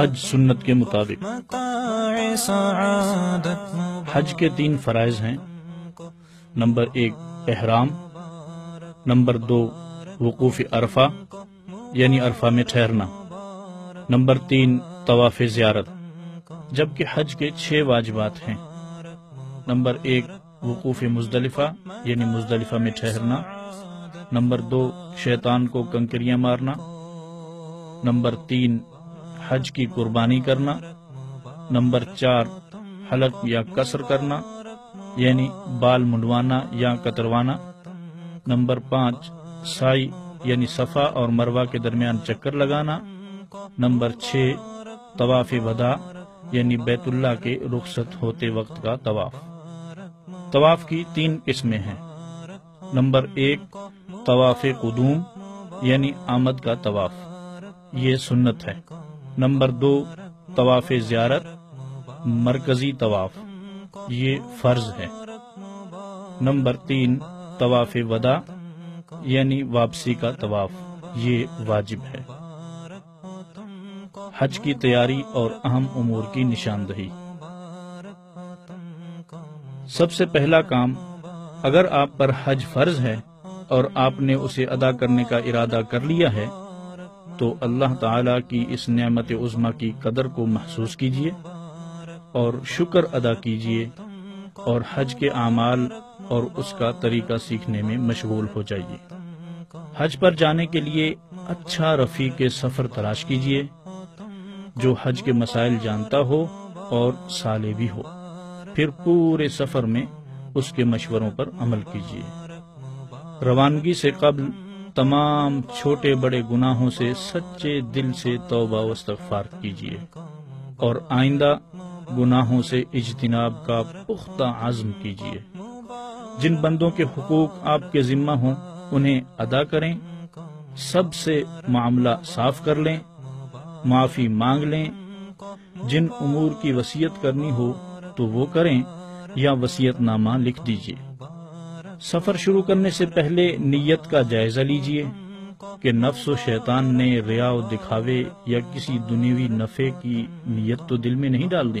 حج سنت کے مطابق۔ حج کے تین فرائض ہیں۔ نمبر ایک، احرام۔ نمبر دو، وقوف عرفہ یعنی عرفہ میں ٹھہرنا۔ نمبر تین، طواف زیارت۔ جبکہ حج کے چھ واجبات ہیں۔ نمبر ایک، وقوف مزدلفہ یعنی مزدلفہ میں ٹھہرنا۔ نمبر دو، شیطان کو کنکریاں مارنا۔ نمبر تین حج کی قربانی کرنا، نمبر چار، حلق یا قصر کرنا یعنی بال منڈوانا یا کتروانا، نمبر پانچ، سائی یعنی صفا اور مروا کے درمیان چکر لگانا، نمبر چھ، طواف ودا یعنی بیت اللہ کے رخصت ہوتے وقت کا طواف۔ طواف کی تین قسمیں ہیں۔ نمبر ایک، طواف قدوم یعنی آمد کا طواف۔ یہ سنت ہے۔ نمبر دو، طواف زیارت، مرکزی طواف، یہ فرض ہے۔ نمبر تین، طواف ودا یعنی واپسی کا طواف، یہ واجب ہے۔ حج کی تیاری اور اہم امور کی نشاندہی۔ سب سے پہلا کام، اگر آپ پر حج فرض ہے اور آپ نے اسے ادا کرنے کا ارادہ کر لیا ہے تو اللہ تعالی کی اس نعمت عظما کی قدر کو محسوس کیجیے اور شکر ادا کیجیے اور حج کے اعمال اور اس کا طریقہ سیکھنے میں مشغول ہو جائیے۔ حج پر جانے کے لیے اچھا رفیق سفر تلاش کیجیے جو حج کے مسائل جانتا ہو اور سالے بھی ہو۔ پھر پورے سفر میں اس کے مشوروں پر عمل کیجیے روانگی سے قبل تمام چھوٹے بڑے گناہوں سے سچے دل سے توبہ و استغفار کیجیے اور آئندہ گناہوں سے اجتناب کا پختہ عزم کیجیے جن بندوں کے حقوق آپ کے ذمہ ہوں، انہیں ادا کریں، سب سے معاملہ صاف کر لیں، معافی مانگ لیں۔ جن امور کی وسیعت کرنی ہو تو وہ کریں یا وسیعت نامہ لکھ دیجیے سفر شروع کرنے سے پہلے نیت کا جائزہ لیجیے کہ نفس و شیطان نے ریا و دکھاوے یا کسی دنیوی نفع کی نیت تو دل میں نہیں ڈال دی۔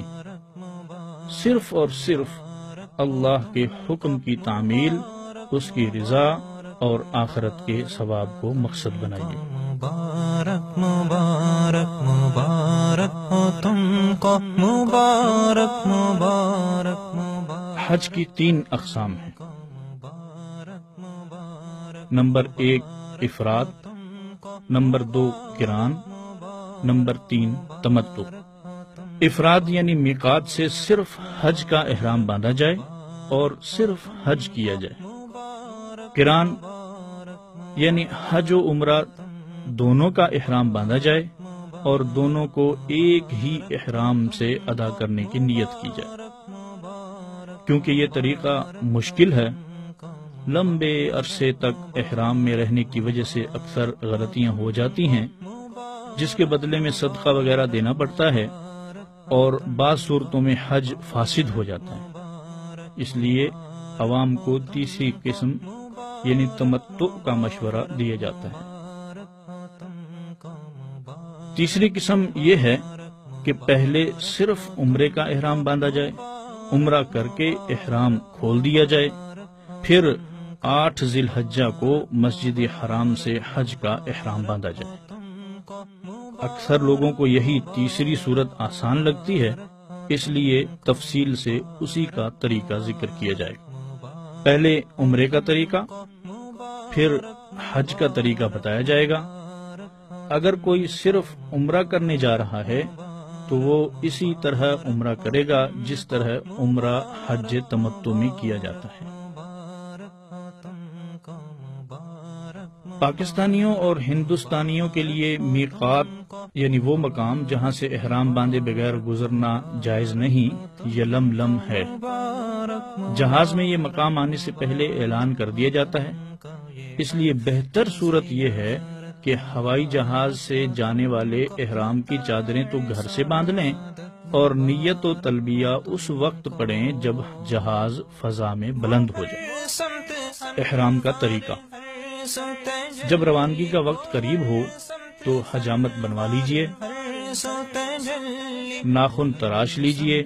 صرف اور صرف اللہ کے حکم کی تعمیل اس کی رضا اور آخرت کے ثواب کو مقصد بنائیے۔ مبارک مبارک مبارک ہو تم کو۔ مبارک مبارک مبارک۔ حج کی تین اقسام ہیں۔ نمبر ایک افراد، نمبر دو کران، نمبر تین تمتو افراد یعنی میقات سے صرف حج کا احرام باندھا جائے اور صرف حج کیا جائے۔ کران یعنی حج و عمرہ دونوں کا احرام باندھا جائے اور دونوں کو ایک ہی احرام سے ادا کرنے کی نیت کی جائے۔ کیونکہ یہ طریقہ مشکل ہے لمبے عرصے تک احرام میں رہنے کی وجہ سے اکثر غلطیاں ہو جاتی ہیں، جس کے بدلے میں صدقہ وغیرہ دینا پڑتا ہے اور بعض صورتوں میں حج فاسد ہو جاتا ہے۔ اس لیے عوام کو تیسری قسم یعنی تمتع کا مشورہ دیا جاتا ہے۔ تیسری قسم یہ ہے کہ پہلے صرف عمرے کا احرام باندھا جائے، عمرہ کر کے احرام کھول دیا جائے، پھر آٹھ ذی الحجہ کو مسجد حرام سے حج کا احرام باندھا جائے۔ اکثر لوگوں کو یہی تیسری صورت آسان لگتی ہے، اس لیے تفصیل سے اسی کا طریقہ ذکر کیا جائے۔ گا پہلے عمرے کا طریقہ، پھر حج کا طریقہ بتایا جائے گا۔ اگر کوئی صرف عمرہ کرنے جا رہا ہے، تو وہ اسی طرح عمرہ کرے گا جس طرح عمرہ حج تمتو میں کیا جاتا ہے۔ پاکستانیوں اور ہندوستانیوں کے لیے میقات یعنی وہ مقام جہاں سے احرام باندھے بغیر گزرنا جائز نہیں، یہ لم لم ہے۔ جہاز میں یہ مقام آنے سے پہلے اعلان کر دیا جاتا ہے۔ اس لیے بہتر صورت یہ ہے کہ ہوائی جہاز سے جانے والے احرام کی چادریں تو گھر سے باندھ لیں اور نیت و تلبیہ اس وقت پڑھیں جب جہاز فضا میں بلند ہو جائے۔ احرام کا طریقہ۔ جب روانگی کا وقت قریب ہو تو حجامت بنوا لیجیے، ناخن تراش لیجیے،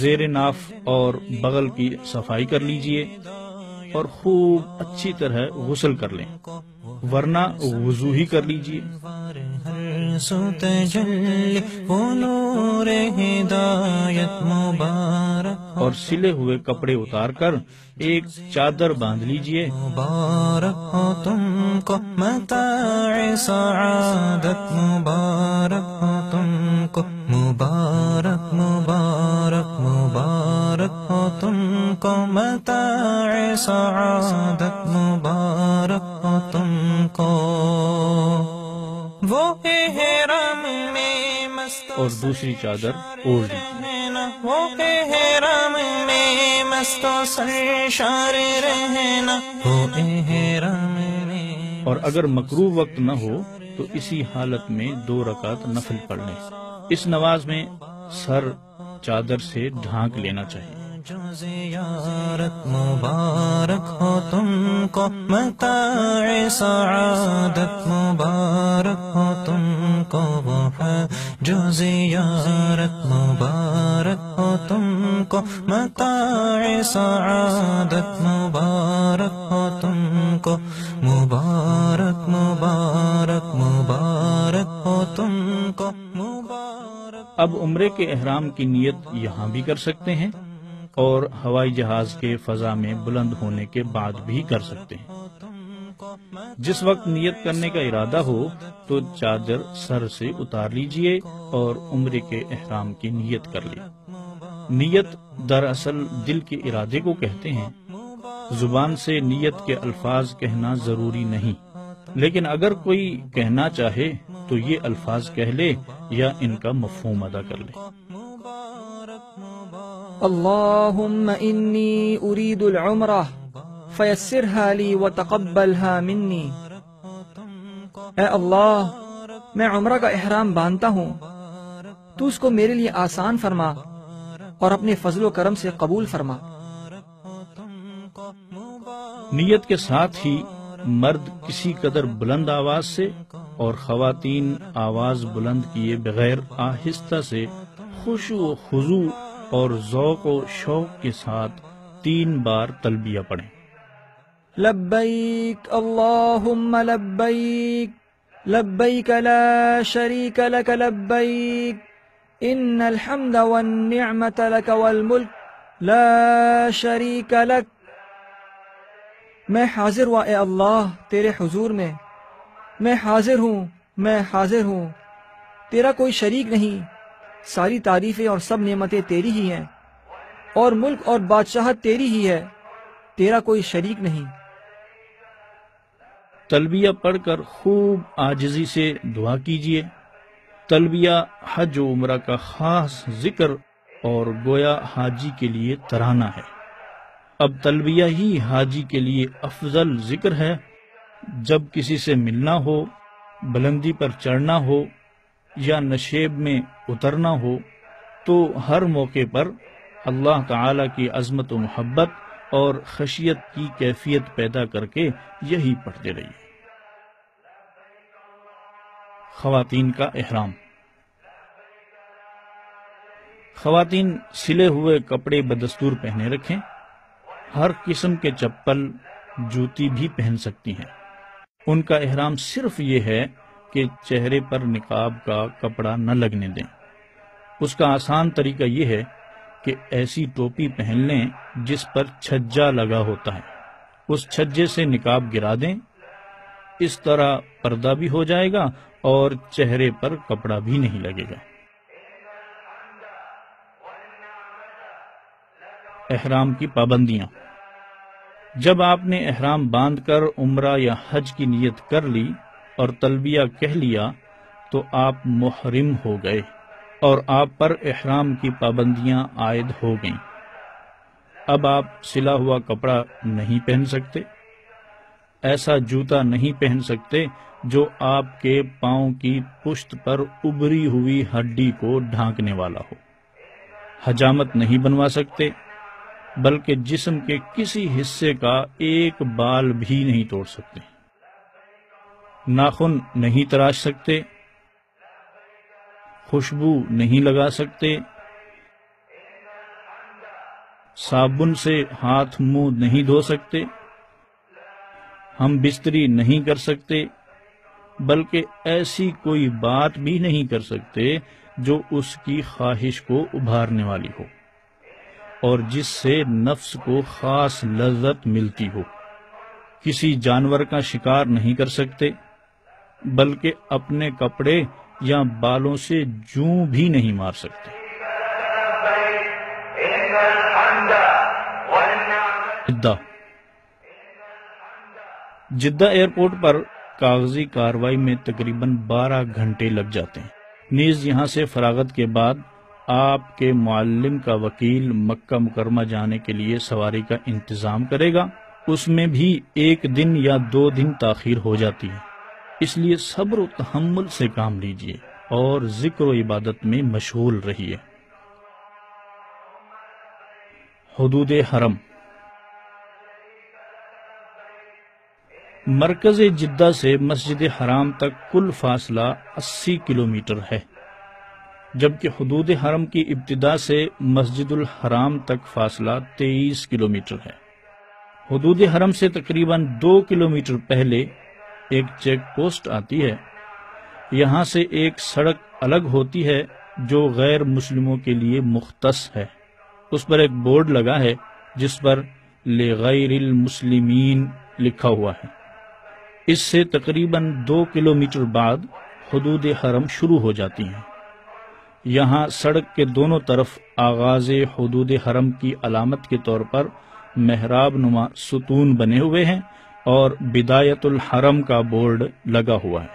زیر ناف اور بغل کی صفائی کر لیجیے۔ اور خوب اچھی طرح غسل کر لیں۔ ورنہ وضو ہی کر لیجیے۔ نور ہدایت مبارک اور سلے ہوئے کپڑے اتار کر ایک چادر باندھ لیجیے۔ مبارک ہو تم کو متاع سعادت مبارک ہو تم کو مبارک مبارک مبارک ہو تم کو متاع سعادت مبارک ہو تم کو۔ وہ حرم میں مست اور دوسری چادر اوڑھ رہنا۔ وہ حرم میں مست و سرشار رہنا۔ وہ حرم میں اور اگر مکرو وقت نہ ہو تو اسی حالت میں دو رکعت نفل پڑھ لیں۔ اس نماز میں سر چادر سے ڈھانک لینا چاہیے۔ جو زیارت مبارک ہو تم کو، متاع سعادت مبارک ہو تم کو۔ وہ ہے جو زیارت مبارک ہو تم کو، متاع سعادت مبارک ہو تم کو۔ مبارک مبارک مبارک ہو تم کو۔ مبارک۔ اب عمرے کے احرام کی نیت یہاں بھی کر سکتے ہیں۔ اور ہوائی جہاز کے فضا میں بلند ہونے کے بعد بھی کر سکتے ہیں۔ جس وقت نیت کرنے کا ارادہ ہو، تو چادر سر سے اتار لیجیے اور عمرے کے احرام کی نیت کر لی نیت دراصل دل کے ارادے کو کہتے ہیں۔ زبان سے نیت کے الفاظ کہنا ضروری نہیں۔ لیکن اگر کوئی کہنا چاہے، تو یہ الفاظ کہہ لے یا ان کا مفہوم ادا کر لے۔ اللهم إني أريد العمرة، فيسرها لي وتقبلها مني. اے اللہ، میں عمرہ کا احرام باندھتا ہوں۔ تو اس کو میرے لیے آسان فرما اور اپنے فضل و کرم سے قبول فرما۔ نیت کے ساتھ ہی مرد کسی قدر بلند آواز سے اور خواتین آواز بلند کیے بغیر آہستہ سے خوشو و خضو اور ذوق و شوق کے ساتھ تین بار تلبیہ پڑھیں۔ لبیک اللہم لبیک لبیک لا شریک لک لبیک، ان الحمد والنعمت لک والملک لا شریک لک۔ میں حاضر ہوا، اے اللہ، تیرے حضور میں۔ میں حاضر ہوں، میں حاضر ہوں۔ تیرا کوئی شریک نہیں۔ ساری تعریفیں اور سب نعمتیں تیری ہی ہیں۔ اور ملک اور بادشاہت تیری ہی ہے۔ تیرا کوئی شریک نہیں۔ تلبیہ پڑھ کر خوب آجزی سے دعا کیجیے تلبیہ حج و عمرہ کا خاص ذکر اور گویا حاجی کے لیے ترانہ ہے۔ اب تلبیہ ہی حاجی کے لیے افضل ذکر ہے۔ جب کسی سے ملنا ہو، بلندی پر چڑھنا ہو یا نشیب میں اترنا ہو، تو ہر موقع پر اللہ تعالی کی عظمت و محبت اور خشیت کی کیفیت پیدا کر کے یہی پڑھتے رہیے۔ خواتین کا احرام۔ خواتین سلے ہوئے کپڑے بدستور پہنے رکھیں۔ ہر قسم کے چپل، جوتی بھی پہن سکتی ہیں۔ ان کا احرام صرف یہ ہے کہ چہرے پر نقاب کا کپڑا نہ لگنے دیں۔ اس کا آسان طریقہ یہ ہے کہ ایسی ٹوپی پہن لیں جس پر چھجا لگا ہوتا ہے۔ اس چھجے سے نقاب گرا دیں۔ اس طرح پردہ بھی ہو جائے گا اور چہرے پر کپڑا بھی نہیں لگے گا۔ احرام کی پابندیاں۔ جب آپ نے احرام باندھ کر عمرہ یا حج کی نیت کر لی اور تلبیہ کہہ لیا، تو آپ محرم ہو گئے اور آپ پر احرام کی پابندیاں عائد ہو گئیں۔ اب آپ سلا ہوا کپڑا نہیں پہن سکتے، ایسا جوتا نہیں پہن سکتے جو آپ کے پاؤں کی پشت پر ابری ہوئی ہڈی کو ڈھانکنے والا ہو۔ حجامت نہیں بنوا سکتے، بلکہ جسم کے کسی حصے کا ایک بال بھی نہیں توڑ سکتے۔ ناخن نہیں تراش سکتے، خوشبو نہیں لگا سکتے۔ صابن سے ہاتھ منہ نہیں دھو سکتے۔ ہم بستری نہیں کر سکتے، بلکہ ایسی کوئی بات بھی نہیں کر سکتے جو اس کی خواہش کو ابھارنے والی ہو اور جس سے نفس کو خاص لذت ملتی ہو۔ کسی جانور کا شکار نہیں کر سکتے۔ بلکہ اپنے کپڑے یا بالوں سے جوں بھی نہیں مار سکتے۔ جدہ۔ جدہ ایئرپورٹ پر کاغذی کاروائی میں تقریباً بارہ گھنٹے لگ جاتے ہیں۔ نیز یہاں سے فراغت کے بعد آپ کے معلم کا وکیل مکہ مکرمہ جانے کے لیے سواری کا انتظام کرے گا۔ اس میں بھی ایک دن یا دو دن تاخیر ہو جاتی ہے۔ اس لیے صبر و تحمل سے کام لیجیے اور ذکر و عبادت میں مشغول رہیے۔ حدود حرم۔ مرکز جدہ سے مسجد حرام تک کل فاصلہ اسی کلومیٹر ہے، جبکہ حدود حرم کی ابتدا سے مسجد الحرام تک فاصلہ تیئیس کلومیٹر ہے۔ حدود حرم سے تقریباً دو کلومیٹر پہلے ایک چیک پوسٹ آتی ہے۔ یہاں سے ایک سڑک الگ ہوتی ہے جو غیر مسلموں کے لیے مختص ہے۔ اس پر ایک بورڈ لگا ہے جس پر لغیر المسلمین لکھا ہوا ہے۔ اس سے تقریباً دو کلومیٹر بعد حدود حرم شروع ہو جاتی ہیں۔ یہاں سڑک کے دونوں طرف آغاز حدود حرم کی علامت کے طور پر محراب نما ستون بنے ہوئے ہیں۔ اور بدایت الحرم کا بورڈ لگا ہوا ہے۔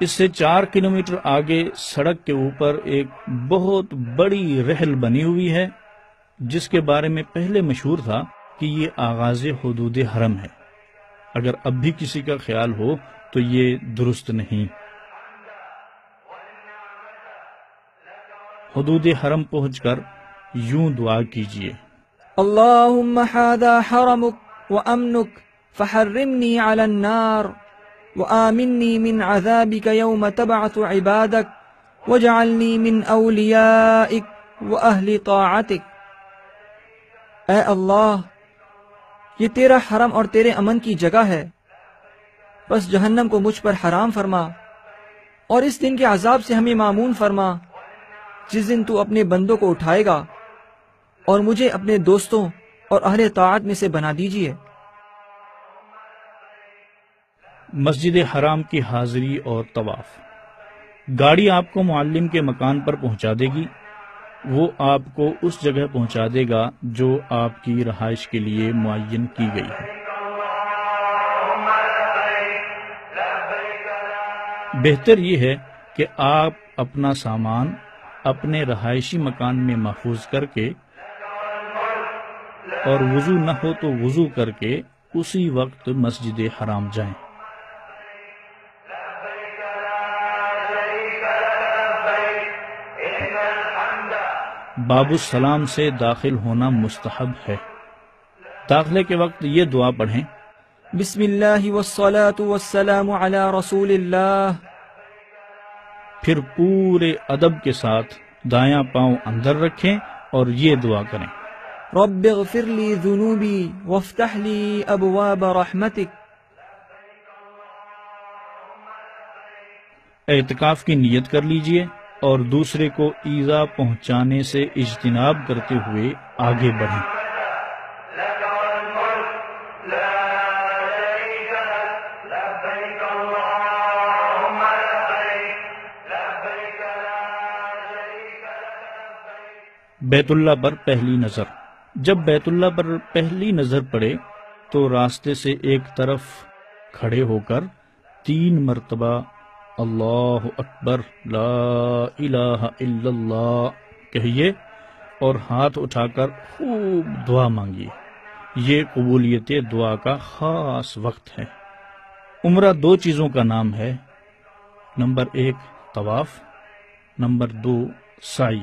اس سے چار کلومیٹر آگے سڑک کے اوپر ایک بہت بڑی رحل بنی ہوئی ہے، جس کے بارے میں پہلے مشہور تھا کہ یہ آغاز حدود حرم ہے۔ اگر اب بھی کسی کا خیال ہو تو یہ درست نہیں۔ حدود حرم پہنچ کر یوں دعا کیجیے اللهم هذا حرمك وأمنك فحرمني على النار وآمني من عذابك يوم تبعث عبادك واجعلني من أوليائك وأهل طاعتك۔ اے اللہ، یہ تیرا حرم اور تیرے امن کی جگہ ہے۔ بس جہنم کو مجھ پر حرام فرما اور اس دن کے عذاب سے ہمیں معمون فرما۔ جس دن تو اپنے بندوں کو اٹھائے گا اور مجھے اپنے دوستوں اور اہل طاعت میں سے بنا دیجیے۔ مسجد حرام کی حاضری اور طواف۔ گاڑی آپ کو معلم کے مکان پر پہنچا دے گی۔ وہ آپ کو اس جگہ پہنچا دے گا جو آپ کی رہائش کے لیے معین کی گئی ہے۔ بہتر یہ ہے کہ آپ اپنا سامان اپنے رہائشی مکان میں محفوظ کر کے اور وضو نہ ہو تو وضو کر کے اسی وقت مسجد حرام جائیں۔ باب السلام سے داخل ہونا مستحب ہے۔ داخلے کے وقت یہ دعا پڑھیں۔ بسم اللہ والصلاة والسلام علی رسول اللہ۔ پھر پورے ادب کے ساتھ دایاں پاؤں اندر رکھیں اور یہ دعا کریں۔ رب اغفر لی ذنوبی وافتح لی ابواب رحمتک۔ اعتکاف کی نیت کر لیجیے۔ اور دوسرے کو ایزا پہنچانے سے اجتناب کرتے ہوئے آگے بڑھیں۔ بیت اللہ پر پہلی نظر۔ جب بیت اللہ پر پہلی نظر پڑے تو راستے سے ایک طرف کھڑے ہو کر تین مرتبہ اللہ اکبر، لا الہ الا اللہ، کہیے اور ہاتھ اٹھا کر خوب دعا مانگیے۔ یہ قبولیت دعا کا خاص وقت ہے۔ عمرہ دو چیزوں کا نام ہے۔ نمبر ایک، طواف، نمبر دو، سائی۔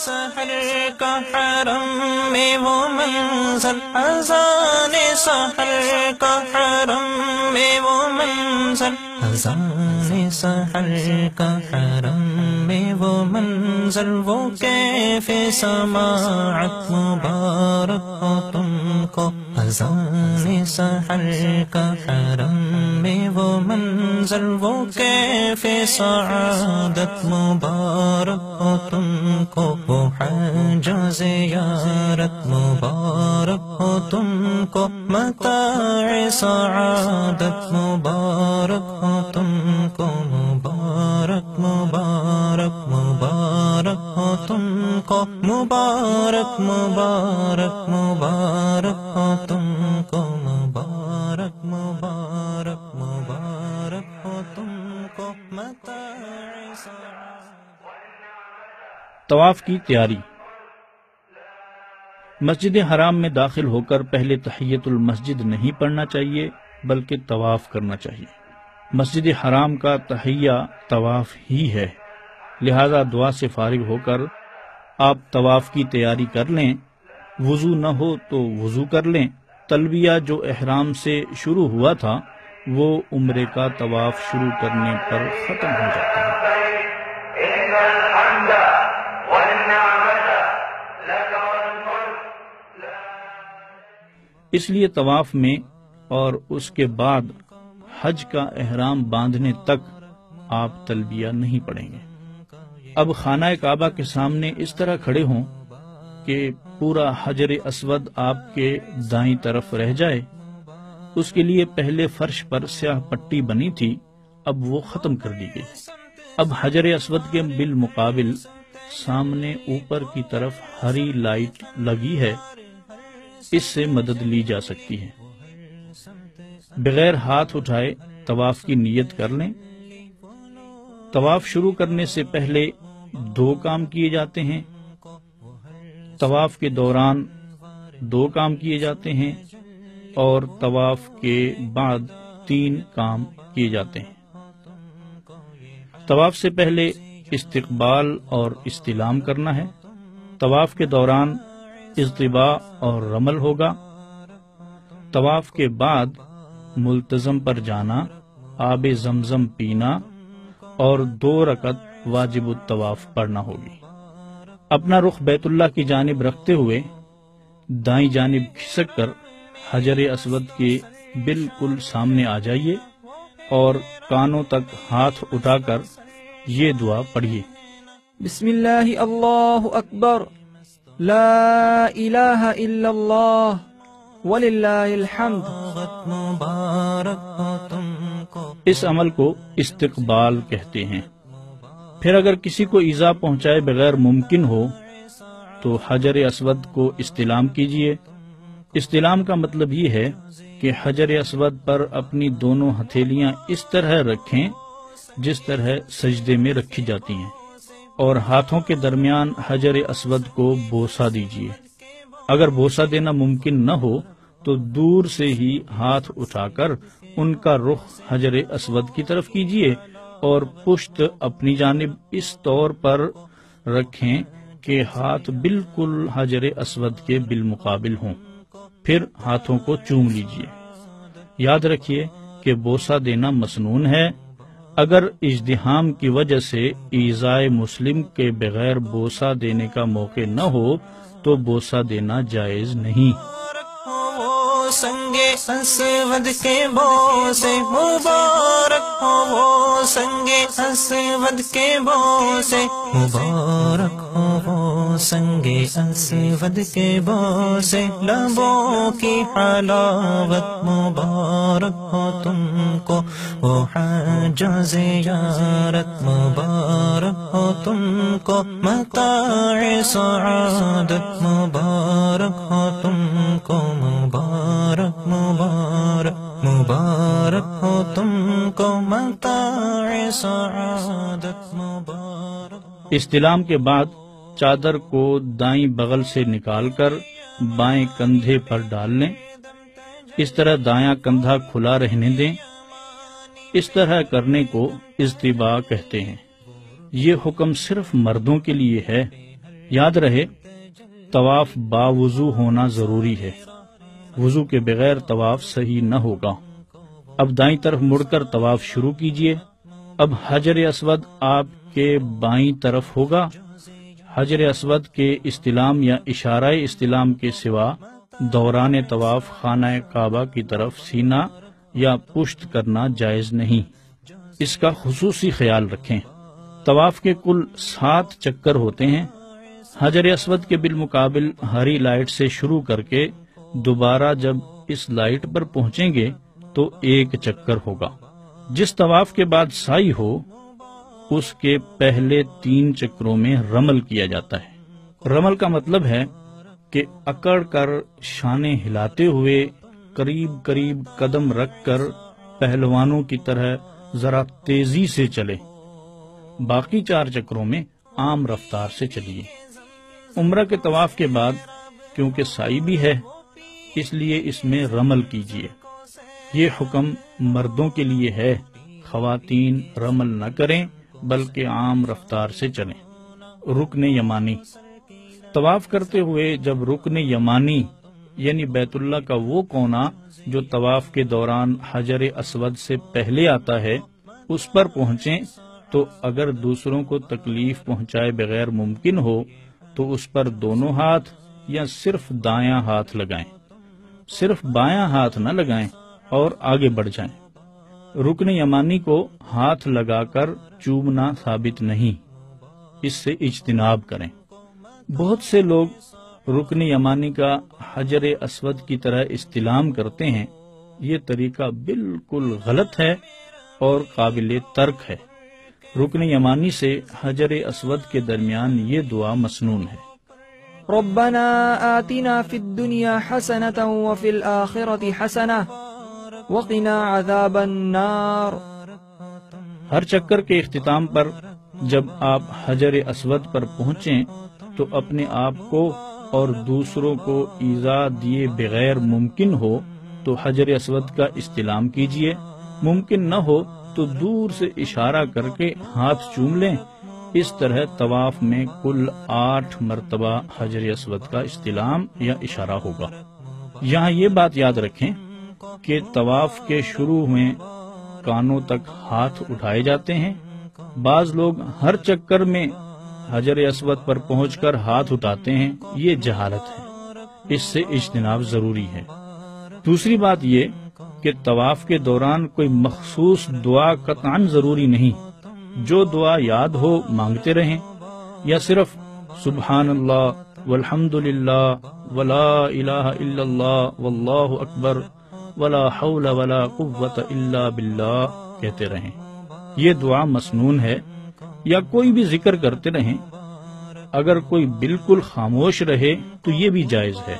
سحر کا حرم میں وہ منظر اذان سحر کا حرم میں وہ منظر اذان سحر کا حرم میں وہ منظر وہ کیف سماعت مبارک ہو تم کو اذان سحر کا حرم میں وہ منظر وہ کیف سعادت مبارک ہو تم کو وہ حج زیارت مبارک ہو تم کو متاع سعادت مبارک ہو تم کو مبارک مبارک مبارک ہو تم کو مبارک مبارک مبارک ہو تم کو متاع طواف کی تیاری۔ مسجد حرام میں داخل ہو کر پہلے تحیت المسجد نہیں پڑھنا چاہیے، بلکہ طواف کرنا چاہیے۔ مسجد حرام کا تحیہ طواف ہی ہے، لہذا دعا سے فارغ ہو کر آپ طواف کی تیاری کر لیں وضو نہ ہو تو وضو کر لیں۔ تلبیہ جو احرام سے شروع ہوا تھا وہ عمرے کا طواف شروع کرنے پر ختم ہو جاتا ہے۔ اس لیے طواف میں اور اس کے بعد حج کا احرام باندھنے تک آپ تلبیہ نہیں پڑیں گے۔ اب خانہ کعبہ کے سامنے اس طرح کھڑے ہوں کہ پورا حجر اسود آپ کے دائیں طرف رہ جائے۔ اس کے لیے پہلے فرش پر سیاہ پٹی بنی تھی، اب وہ ختم کر دی گئی۔ اب حجر اسود کے بالمقابل سامنے اوپر کی طرف ہری لائٹ لگی ہے، اس سے مدد لی جا سکتی ہے۔ بغیر ہاتھ اٹھائے طواف کی نیت کر لیں۔ طواف شروع کرنے سے پہلے دو کام کیے جاتے ہیں۔ طواف کے دوران دو کام کیے جاتے ہیں اور طواف کے بعد تین کام کیے جاتے ہیں۔ طواف سے پہلے استقبال اور استلام کرنا ہے۔ طواف کے دوران اجتباع اور رمل ہوگا۔ طواف کے بعد ملتظم پر جانا، آب زمزم پینا اور دو رکت واجب الطواف پڑھنا ہوگی۔ اپنا رخ بیت اللہ کی جانب رکھتے ہوئے دائیں جانب کھسک کر حجر اسود کے بالکل سامنے آ جائیے اور کانوں تک ہاتھ اٹھا کر یہ دعا پڑھیے۔ بسم الله الله أكبر لا إله إلا الله ولله الحمد۔ مبارک اس عمل کو استقبال کہتے ہیں۔ پھر اگر کسی کو ایزا پہنچائے بغیر ممکن ہو، تو حجر اسود کو استلام کیجیے استلام کا مطلب یہ ہے کہ حجر اسود پر اپنی دونوں ہتھیلیاں اس طرح رکھیں جس طرح سجدے میں رکھی جاتی ہیں، اور ہاتھوں کے درمیان حجر اسود کو بوسا دیجیے اگر بوسا دینا ممکن نہ ہو، تو دور سے ہی ہاتھ اٹھا کر ان کا رخ حجر اسود کی طرف کیجیے اور پشت اپنی جانب اس طور پر رکھیں کہ ہاتھ بالکل حجر اسود کے بالمقابل ہوں۔ پھر ہاتھوں کو چوم لیجیے یاد رکھیے کہ بوسا دینا مسنون ہے۔ اگر اجتحام کی وجہ سے ایزائے مسلم کے بغیر بوسا دینے کا موقع نہ ہو تو بوسا دینا جائز نہیں۔ سنگے اسود کے بوسے مبارک ہو وہ سنگے اسود کے بوسے مبارک ہو وہ سنگے اسود کے بوسے لبوں کی حلاوت مبارک ہو تم کو، وہ حج زیارت مبارک ہو تم کو، متاع سعادت مبارک ہو تم کو، مبارک مبارک مبارک ہو تم کو، متاع سعادت مبارک استلام کے بعد چادر کو دائیں بغل سے نکال کر بائیں کندھے پر ڈال لیں۔ اس طرح دایاں کندھا کھلا رہنے دیں۔ اس طرح کرنے کو اجتباع کہتے ہیں۔ یہ حکم صرف مردوں کے لیے ہے۔ یاد رہے، طواف باوضو ہونا ضروری ہے۔ وضو کے بغیر طواف صحیح نہ ہوگا۔ اب دائیں طرف مڑ کر طواف شروع کیجیے اب حجر اسود آپ کے بائیں طرف ہوگا۔ حجر اسود کے استلام یا اشارہ استلام کے سوا دوران طواف خانہ کعبہ کی طرف سینہ یا پشت کرنا جائز نہیں۔ اس کا خصوصی خیال رکھیں۔ طواف کے کل سات چکر ہوتے ہیں۔ حجر اسود کے بالمقابل ہری لائٹ سے شروع کر کے دوبارہ جب اس لائٹ پر پہنچیں گے تو ایک چکر ہوگا۔ جس طواف کے بعد سائی ہو اس کے پہلے تین چکروں میں رمل کیا جاتا ہے۔ رمل کا مطلب ہے کہ اکڑ کر شانے ہلاتے ہوئے قریب قریب قدم رکھ کر پہلوانوں کی طرح ذرا تیزی سے چلے۔ باقی چار چکروں میں عام رفتار سے چلیے۔ عمرہ کے طواف کے بعد کیونکہ سائی بھی ہے، اس لیے اس میں رمل کیجیے یہ حکم مردوں کے لیے ہے۔ خواتین رمل نہ کریں۔ بلکہ عام رفتار سے چلیں۔ رکن یمانی۔ طواف کرتے ہوئے جب رکن یمانی یعنی بیت اللہ کا وہ کونا جو طواف کے دوران حجر اسود سے پہلے آتا ہے، اس پر پہنچیں تو اگر دوسروں کو تکلیف پہنچائے بغیر ممکن ہو، تو اس پر دونوں ہاتھ یا صرف دایاں ہاتھ لگائیں۔ صرف بایاں ہاتھ نہ لگائیں اور آگے بڑھ جائیں۔ رکن یمانی کو ہاتھ لگا کر چومنا ثابت نہیں۔ اس سے اجتناب کریں۔ بہت سے لوگ رکن یمانی کا حجر اسود کی طرح استلام کرتے ہیں۔ یہ طریقہ بالکل غلط ہے اور قابل ترک ہے۔ رکن یمانی سے حجر اسود کے درمیان یہ دعا مسنون ہے۔ ربنا آتنا في الدنيا حسنة وفي الآخرة حسنة۔ وقنا عذاب النار۔ ہر چکر کے اختتام پر جب آپ حجر اسود پر پہنچیں تو اپنے آپ کو اور دوسروں کو ایزا دیے بغیر ممکن ہو تو حجر اسود کا استلام کیجیے ممکن نہ ہو تو دور سے اشارہ کر کے ہاتھ چوم لیں۔ اس طرح طواف میں کل آٹھ مرتبہ حجر اسود کا استلام یا اشارہ ہوگا۔ یہاں یہ بات یاد رکھیں کہ طواف کے شروع میں کانوں تک ہاتھ اٹھائے جاتے ہیں۔ بعض لوگ ہر چکر میں حجر اسود پر پہنچ کر ہاتھ اٹھاتے ہیں۔ یہ جہالت ہے۔ اس سے اجتناب ضروری ہے۔ دوسری بات یہ کہ طواف کے دوران کوئی مخصوص دعا قطعا ضروری نہیں۔ جو دعا یاد ہو مانگتے رہیں۔ یا صرف سبحان اللہ والحمد للہ ولا الہ الا اللہ واللہ اکبر۔ ولا حول ولا قوت الا باللہ کہتے رہیں۔ یہ دعا مسنون ہے یا کوئی بھی ذکر کرتے رہیں۔ اگر کوئی بالکل خاموش رہے تو یہ بھی جائز ہے۔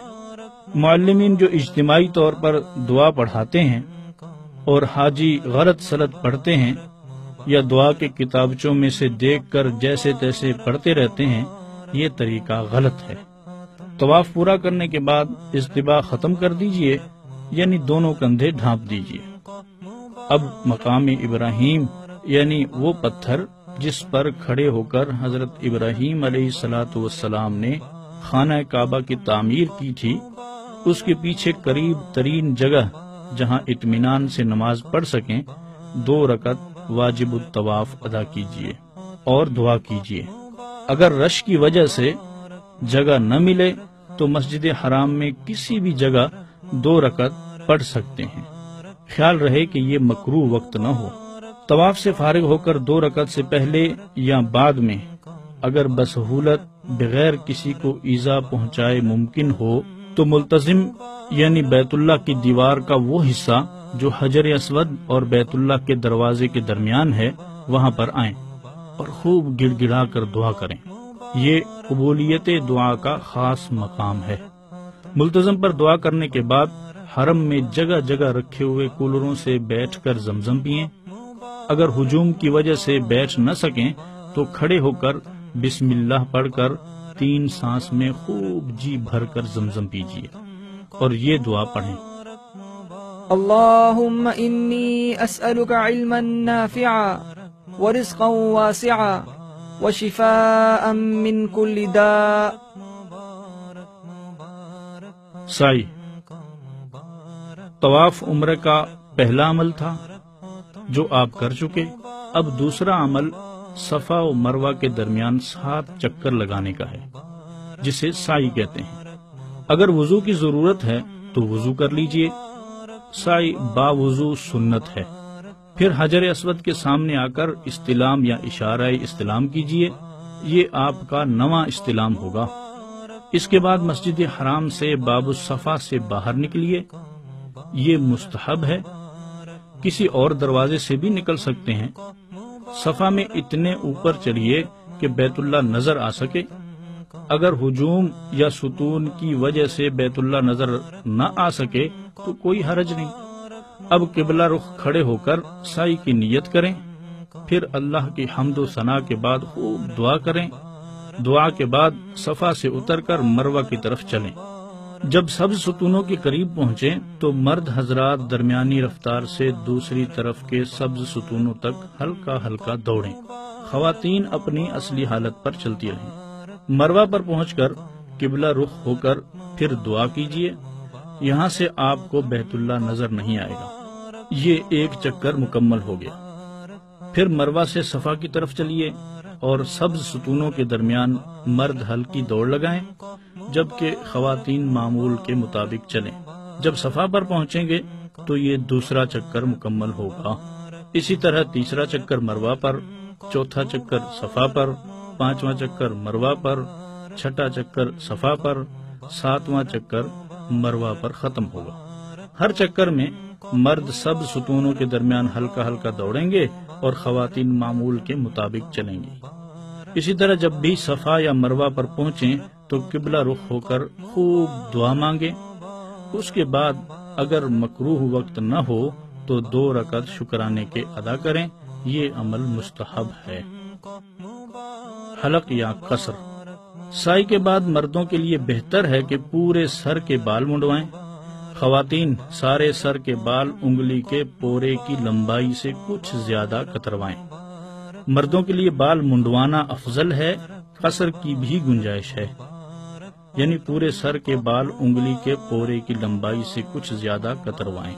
معلمین جو اجتماعی طور پر دعا پڑھاتے ہیں اور حاجی غلط سلط پڑھتے ہیں یا دعا کے کتابچوں میں سے دیکھ کر جیسے تیسے پڑھتے رہتے ہیں، یہ طریقہ غلط ہے۔ طواف پورا کرنے کے بعد استباع ختم کر دیجیے۔ یعنی دونوں کندھے ڈھانپ دیجیے۔ اب مقام ابراہیم یعنی وہ پتھر جس پر کھڑے ہو کر حضرت ابراہیم علیہ سلاۃ والسلام نے خانہ کعبہ کی تعمیر کی تھی، اس کے پیچھے قریب ترین جگہ جہاں اطمینان سے نماز پڑھ سکیں، دو رکت واجب الطواف ادا کیجیے اور دعا کیجیے اگر رش کی وجہ سے جگہ نہ ملے، تو مسجد حرام میں کسی بھی جگہ دو رکت پڑھ سکتے ہیں۔ خیال رہے کہ یہ مکرو وقت نہ ہو۔ طواف سے فارغ ہو کر دو رکعت سے پہلے یا بعد میں اگر بسہولت بغیر کسی کو ایزا پہنچائے ممکن ہو، تو ملتظم یعنی بیت اللہ کی دیوار کا وہ حصہ جو حجر اسود اور بیت اللہ کے دروازے کے درمیان ہے، وہاں پر آئیں اور خوب گڑ گڑا کر دعا کریں۔ یہ قبولیت دعا کا خاص مقام ہے۔ ملتظم پر دعا کرنے کے بعد حرم میں جگہ جگہ رکھے ہوئے کولروں سے بیٹھ کر زمزم پیئیں۔ اگر ہجوم کی وجہ سے بیٹھ نہ سکیں تو کھڑے ہو کر بسم اللہ پڑھ کر تین سانس میں خوب جی بھر کر زمزم پیجیے اور یہ دعا پڑھیں۔ اللهم إني أسألك علما نافعا ورزقا واسعا وشفاء من كل داء۔ سائی۔ طواف عمرہ کا پہلا عمل تھا جو آپ کر چکے۔ اب دوسرا عمل صفا و مروہ کے درمیان سات چکر لگانے کا ہے، جسے سائی کہتے ہیں۔ اگر وضو کی ضرورت ہے تو وضو کر لیجیے۔ سائی با وضو سنت ہے۔ پھر حجر اسود کے سامنے آ کر استلام یا اشارہ استلام کیجیے۔ یہ آپ کا نواں استلام ہوگا۔ اس کے بعد مسجد حرام سے باب الصفا سے باہر نکلیے۔ یہ مستحب ہے۔ کسی اور دروازے سے بھی نکل سکتے ہیں۔ صفا میں اتنے اوپر چڑھیے کہ بیت اللہ نظر آ سکے۔ اگر ہجوم یا ستون کی وجہ سے بیت اللہ نظر نہ آ سکے تو کوئی حرج نہیں۔ اب قبلہ رخ کھڑے ہو کر سائی کی نیت کریں۔ پھر اللہ کی حمد و ثنا کے بعد خوب دعا کریں۔ دعا کے بعد صفا سے اتر کر مروہ کی طرف چلیں۔ جب سبز ستونوں کے قریب پہنچے تو مرد حضرات درمیانی رفتار سے دوسری طرف کے سبز ستونوں تک ہلکا ہلکا دوڑیں۔ خواتین اپنی اصلی حالت پر چلتی رہیں۔ مروہ پر پہنچ کر قبلہ رخ ہو کر پھر دعا کیجیے یہاں سے آپ کو بیت اللہ نظر نہیں آئے گا۔ یہ ایک چکر مکمل ہو گیا۔ پھر مروہ سے صفا کی طرف چلیے۔ اور سبز ستونوں کے درمیان مرد ہلکی دوڑ لگائیں، جبکہ خواتین معمول کے مطابق چلیں۔ جب صفا پر پہنچیں گے تو یہ دوسرا چکر مکمل ہوگا۔ اسی طرح تیسرا چکر مروا پر، چوتھا چکر صفا پر، پانچواں چکر مروا پر، چھٹا چکر صفا پر، ساتواں چکر مروا پر ختم ہوگا۔ ہر چکر میں مرد سب ستونوں کے درمیان ہلکا ہلکا دوڑیں گے اور خواتین معمول کے مطابق چلیں گی۔ اسی طرح جب بھی صفا یا مروا پر پہنچیں تو قبلہ رخ ہو کر خوب دعا مانگے اس کے بعد اگر مکروح وقت نہ ہو تو دو رکعت شکرانے کے ادا کریں۔ یہ عمل مستحب ہے۔ حلق یا قصر۔ سائی کے بعد مردوں کے لیے بہتر ہے کہ پورے سر کے بال منڈوائیں۔ خواتین سارے سر کے بال انگلی کے پورے کی لمبائی سے کچھ زیادہ کتروائیں۔ مردوں کے لیے بال منڈوانا افضل ہے، قصر کی بھی گنجائش ہے۔ یعنی پورے سر کے بال انگلی کے پورے کی لمبائی سے کچھ زیادہ کتروائیں۔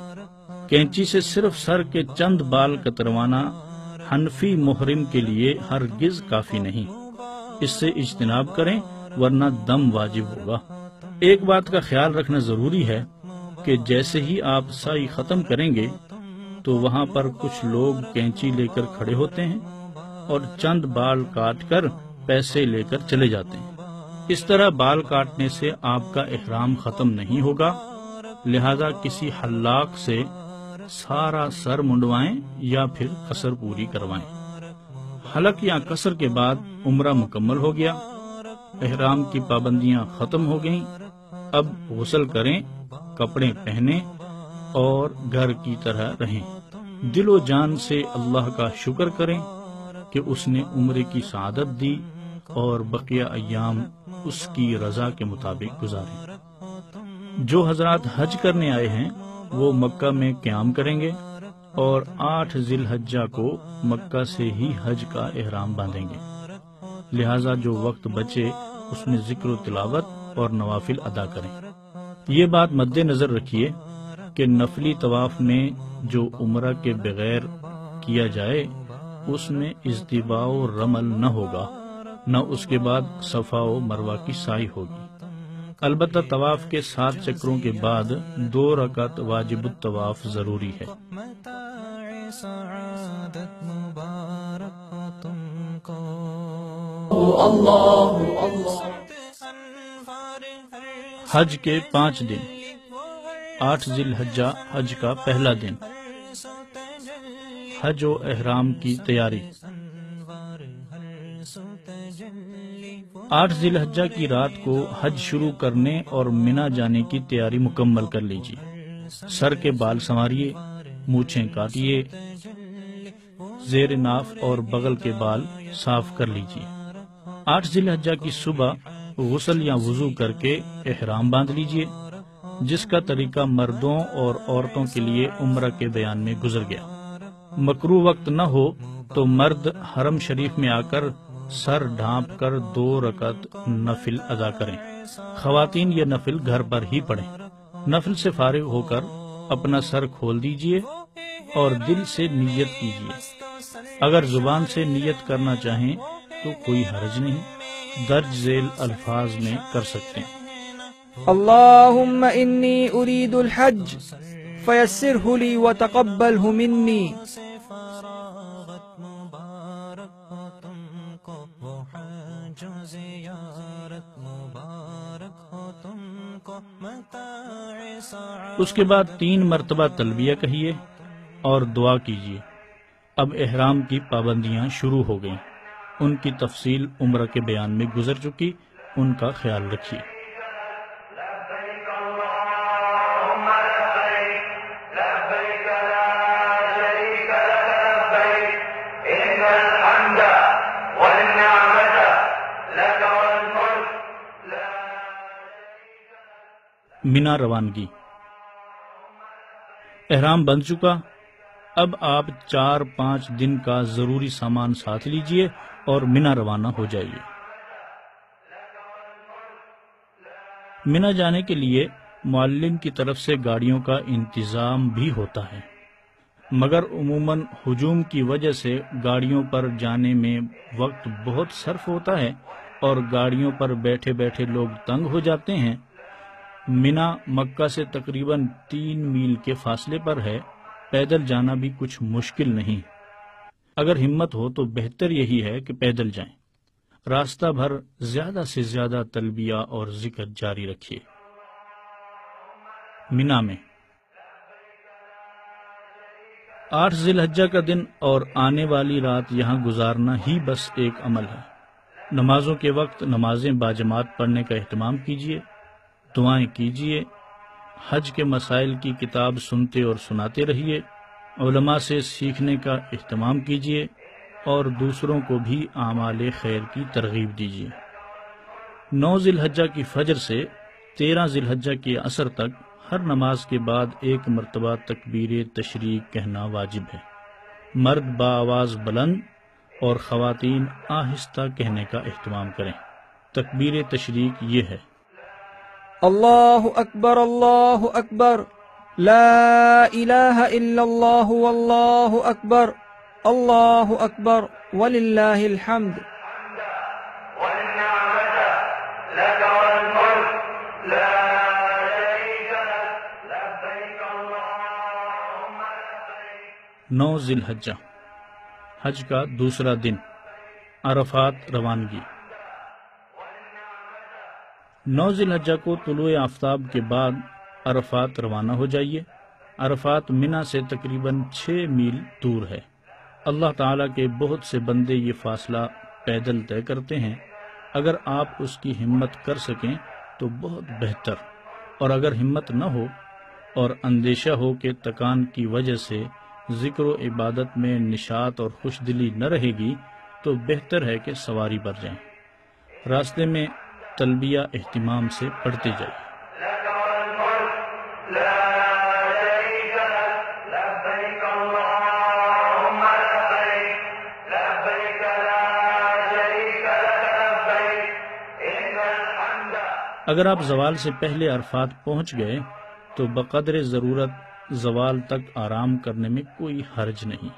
کینچی سے صرف سر کے چند بال کتروانا حنفی محرم کے لیے ہرگز کافی نہیں۔ اس سے اجتناب کریں، ورنہ دم واجب ہوگا۔ ایک بات کا خیال رکھنا ضروری ہے کہ جیسے ہی آپ سائی ختم کریں گے، تو وہاں پر کچھ لوگ کینچی لے کر کھڑے ہوتے ہیں اور چند بال کاٹ کر پیسے لے کر چلے جاتے ہیں۔ اس طرح بال کاٹنے سے آپ کا احرام ختم نہیں ہوگا۔ لہذا کسی حلاق سے سارا سر منڈوائیں یا پھر قصر پوری کروائیں۔ حلق یا قصر کے بعد عمرہ مکمل ہو گیا۔ احرام کی پابندیاں ختم ہو گئیں۔ اب غسل کریں۔ کپڑے پہنے اور گھر کی طرح رہیں۔ دل و جان سے اللہ کا شکر کریں کہ اس نے عمرے کی سعادت دی اور بقیہ ایام اس کی رضا کے مطابق گزارے۔ جو حضرات حج کرنے آئے ہیں، وہ مکہ میں قیام کریں گے اور آٹھ ذی الحجہ کو مکہ سے ہی حج کا احرام باندھیں گے۔ لہذا جو وقت بچے، اس میں ذکر و تلاوت اور نوافل ادا کریں۔ یہ بات مد نظر رکھیے کہ نفلی طواف میں جو عمرہ کے بغیر کیا جائے، اس میں اجتباع و رمل نہ ہوگا، نہ اس کے بعد صفا و مروا کی سائی ہوگی۔ البتہ طواف کے سات چکروں کے بعد دو رکعت واجب الطواف ضروری ہے۔ حج کے پانچ دن۔ آٹھ ذی الحجہ حج کا پہلا دن۔ حج و احرام کی تیاری۔ آٹھ ذی الحجہ کی رات کو حج شروع کرنے اور منا جانے کی تیاری مکمل کر لیجیے۔ سر کے بال سنواریے مونچھیں کاٹیے زیر ناف اور بغل کے بال صاف کر لیجیے۔ آٹھ ذی الحجہ کی صبح غسل یا وضو کر کے احرام باندھ لیجیے جس کا طریقہ مردوں اور عورتوں کے لیے عمرہ کے بیان میں گزر گیا۔ مکرو وقت نہ ہو تو مرد حرم شریف میں آ کر سر ڈھانپ کر دو رکعت نفل ادا کریں۔ خواتین یہ نفل گھر پر ہی پڑھیں۔ نفل سے فارغ ہو کر اپنا سر کھول دیجیے اور دل سے نیت کیجیے۔ اگر زبان سے نیت کرنا چاہیں تو کوئی حرج نہیں۔ درج ذیل الفاظ میں کر سکتے ہیں۔ اللهم إني أريد الحج فيسره لي وتقبله مني فراغت مبارک ہو تم کو وہ حج و زیارت مبارک ہو تم کو متاع سعادت اس کے بعد تین مرتبہ تلبیہ کہیے اور دعا کیجیے۔ اب احرام کی پابندیاں شروع ہو گئیں۔ ان کی تفصیل عمرہ کے بیان میں گزر چکی، ان کا خیال رکھیے۔ لبيك روانگی۔ احرام بن چکا اب آپ چار پانچ دن کا ضروری سامان ساتھ لیجیے اور مینا روانہ ہو جائیے۔ مینا جانے کے لیے معلم کی طرف سے گاڑیوں کا انتظام بھی ہوتا ہے۔ مگر عموماً ہجوم کی وجہ سے گاڑیوں پر جانے میں وقت بہت صرف ہوتا ہے اور گاڑیوں پر بیٹھے بیٹھے لوگ تنگ ہو جاتے ہیں۔ مینا مکہ سے تقریباً تین میل کے فاصلے پر ہے۔ پیدل جانا بھی کچھ مشکل نہیں۔ اگر ہمت ہو تو بہتر یہی ہے کہ پیدل جائیں۔ راستہ بھر زیادہ سے زیادہ تلبیہ اور ذکر جاری رکھیے۔ مینا میں۔ آٹھ ذی الحجہ کا دن اور آنے والی رات یہاں گزارنا ہی بس ایک عمل ہے۔ نمازوں کے وقت نمازیں باجماعت پڑھنے کا اہتمام کیجیے دعائیں کیجیے حج کے مسائل کی کتاب سنتے اور سناتے رہیے، علماء سے سیکھنے کا اہتمام کیجیے اور دوسروں کو بھی اعمال خیر کی ترغیب دیجیے۔ نو ذی الحجہ کی فجر سے تیرہ ذی الحجہ کی اثر تک ہر نماز کے بعد ایک مرتبہ تکبیر تشریق کہنا واجب ہے۔ مرد با آواز بلند اور خواتین آہستہ کہنے کا اہتمام کریں۔ تکبیر تشریق یہ ہے الله أكبر الله أكبر لا إله إلا الله والله أكبر الله أكبر ولله الحمد نو ذی الحجہ، حج کا دوسرا دن، عرفات روانگی۔ نو ذی الحجہ کو طلوع آفتاب کے بعد عرفات روانہ ہو جائیے۔ عرفات منا سے تقریباً چھ میل دور ہے۔ اللہ تعالیٰ کے بہت سے بندے یہ فاصلہ پیدل طے کرتے ہیں۔ اگر آپ اس کی ہمت کر سکیں تو بہت بہتر۔ اور اگر ہمت نہ ہو اور اندیشہ ہو کہ تکان کی وجہ سے ذکر و عبادت میں نشاط اور خوش دلی نہ رہے گی تو بہتر ہے کہ سواری پر جائیں۔ راستے میں تلبیہ اہتمام سے پڑھتے جائیں اگر آپ زوال سے پہلے عرفات پہنچ گئے، تو بقدر ضرورت زوال تک آرام کرنے میں کوئی حرج نہیں۔